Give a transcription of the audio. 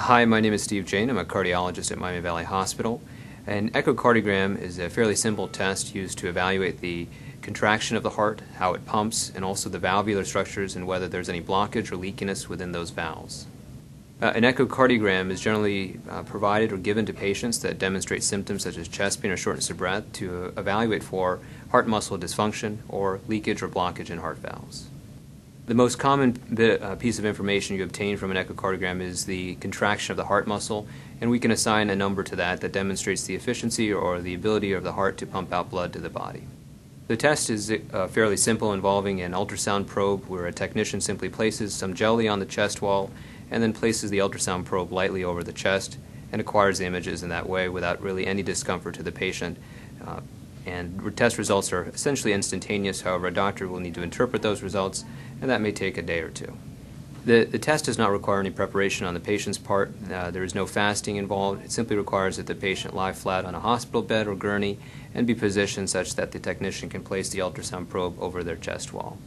Hi, my name is Steve Jain. I'm a cardiologist at Miami Valley Hospital. An echocardiogram is a fairly simple test used to evaluate the contraction of the heart, how it pumps, and also the valvular structures and whether there's any blockage or leakiness within those valves. Uh, an echocardiogram is generally uh, provided or given to patients that demonstrate symptoms such as chest pain or shortness of breath to evaluate for heart muscle dysfunction or leakage or blockage in heart valves. The most common bit, uh, piece of information you obtain from an echocardiogram is the contraction of the heart muscle, and we can assign a number to that that demonstrates the efficiency or the ability of the heart to pump out blood to the body. The test is uh, fairly simple, involving an ultrasound probe where a technician simply places some jelly on the chest wall and then places the ultrasound probe lightly over the chest and acquires the images in that way without really any discomfort to the patient. Uh, and test results are essentially instantaneous, however, a doctor will need to interpret those results, and that may take a day or two. The, the test does not require any preparation on the patient's part. Uh, there is no fasting involved. It simply requires that the patient lie flat on a hospital bed or gurney and be positioned such that the technician can place the ultrasound probe over their chest wall.